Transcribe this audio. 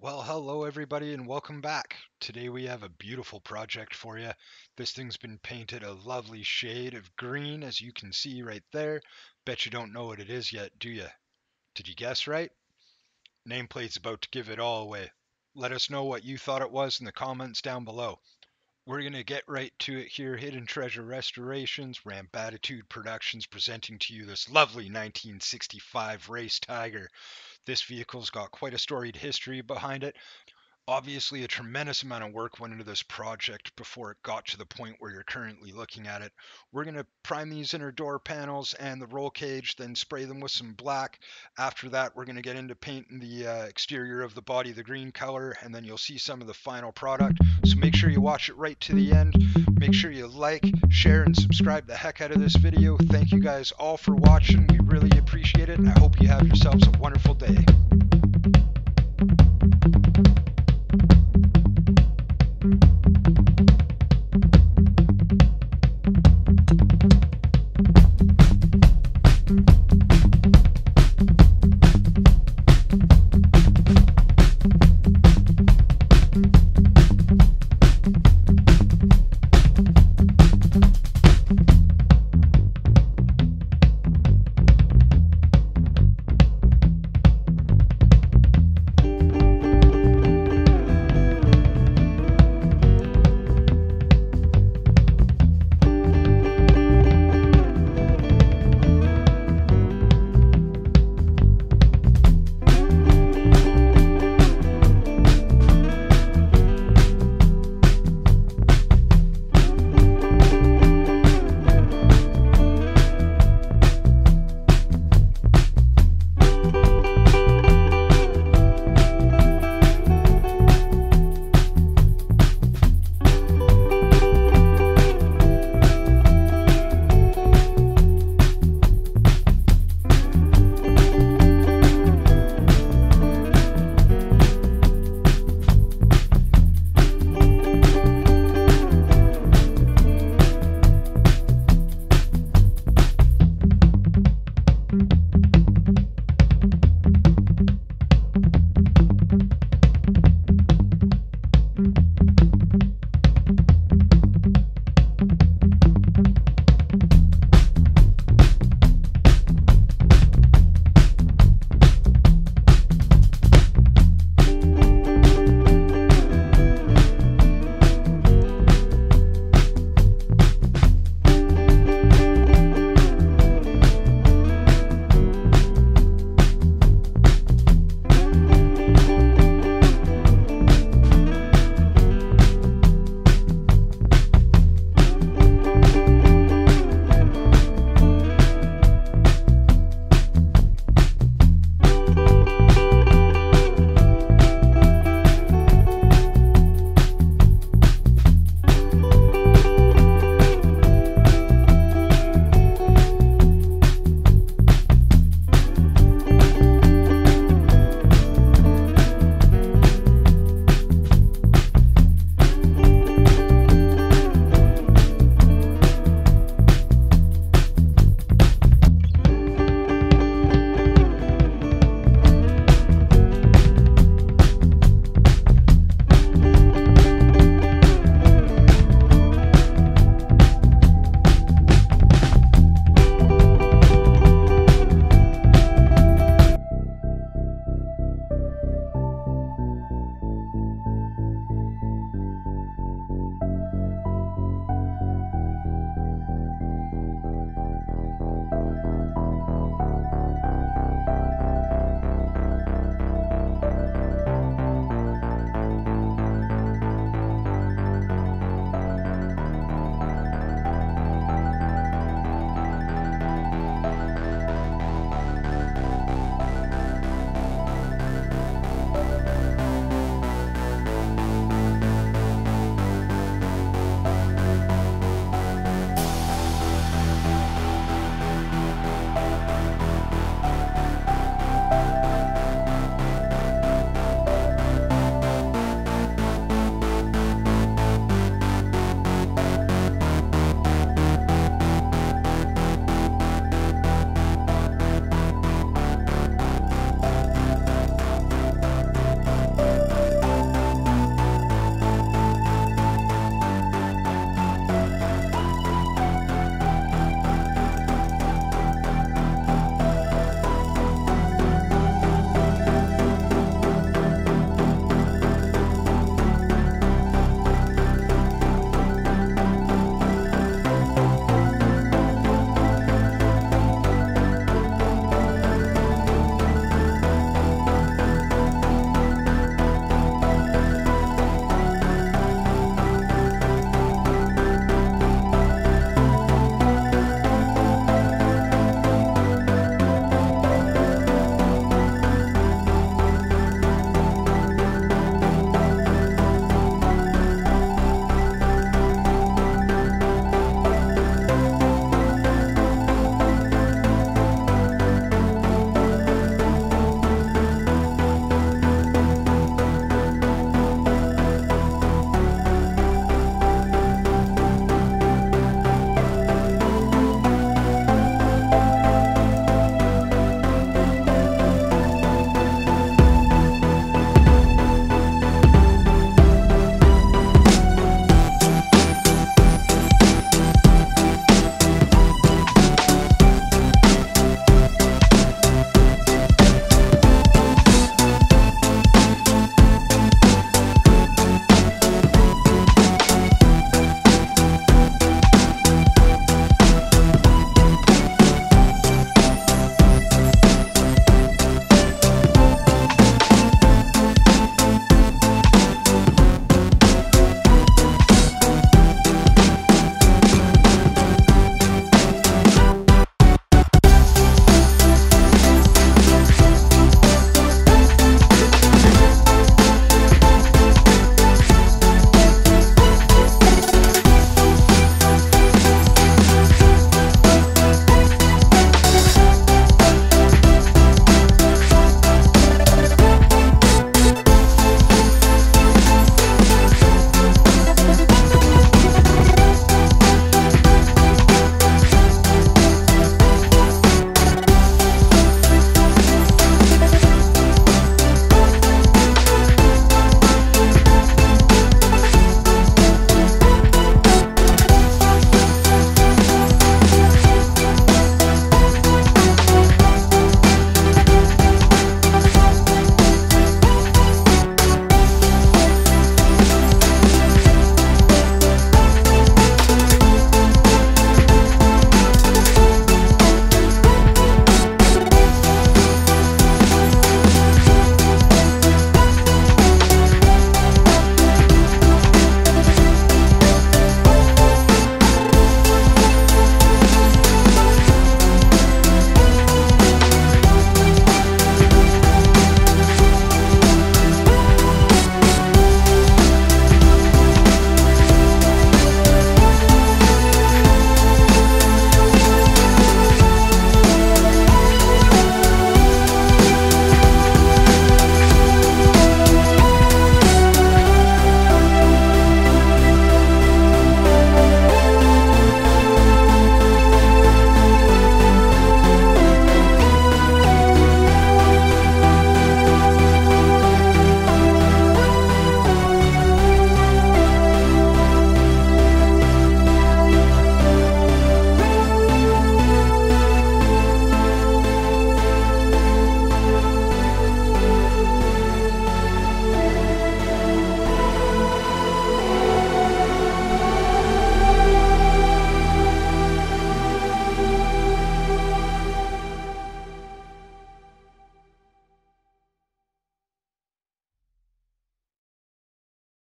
Well, hello everybody and welcome back. Today we have a beautiful project for you. This thing's been painted a lovely shade of green as you can see right there. Bet you don't know what it is yet, do you? Did you guess right? Nameplate's about to give it all away. Let us know what you thought it was in the comments down below. We're going to get right to it here. Hidden Treasure Restorations, Rambatitude Productions presenting to you this lovely 1965 Race Tiger. This vehicle's got quite a storied history behind it. Obviously, a tremendous amount of work went into this project before it got to the point where you're currently looking at it. We're going to prime these inner door panels and the roll cage, then spray them with some black. After that, we're going to get into painting the uh, exterior of the body the green color, and then you'll see some of the final product. So make sure you watch it right to the end. Make sure you like, share, and subscribe the heck out of this video. Thank you guys all for watching. We really appreciate it, and I hope you have yourselves a wonderful day.